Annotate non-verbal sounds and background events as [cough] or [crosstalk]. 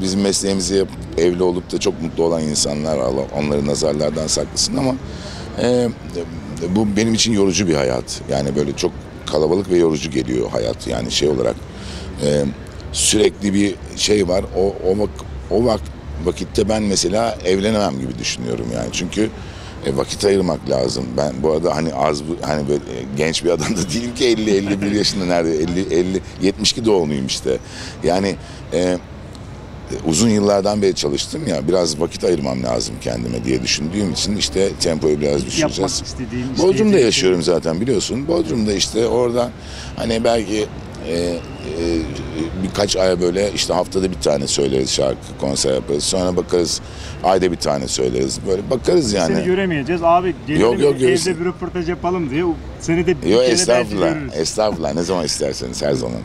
Bizim mesleğimizi yapıp evli olup da çok mutlu olan insanlar Allah onları nazarlardan saklasın ama e, bu benim için yorucu bir hayat. Yani böyle çok kalabalık ve yorucu geliyor hayat yani şey olarak. E, sürekli bir şey var. O o vak, o vak, vakitte ben mesela evlenemem gibi düşünüyorum yani. Çünkü e, vakit ayırmak lazım. Ben bu arada hani az hani böyle e, genç bir adam da [laughs] değilim ki 50 51 yaşında nerede 50 50 72 doğumluyum işte. Yani e, uzun yıllardan beri çalıştım ya biraz vakit ayırmam lazım kendime diye düşündüğüm için işte tempoyu biraz Yapmak düşüreceğiz. Bodrum'da isteyeceğin yaşıyorum zaten biliyorsun. Bodrum'da işte orada hani belki e, e, birkaç ay böyle işte haftada bir tane söyleriz şarkı konser yaparız. Sonra bakarız ayda bir tane söyleriz. Böyle bakarız şey. yani. Seni göremeyeceğiz. Abi gelelim Yok, yok, evde bir röportaj yapalım diye. Seni de bir Yok kere belki estağfurullah. görürüz. Estağfurullah. Ne zaman isterseniz her zaman.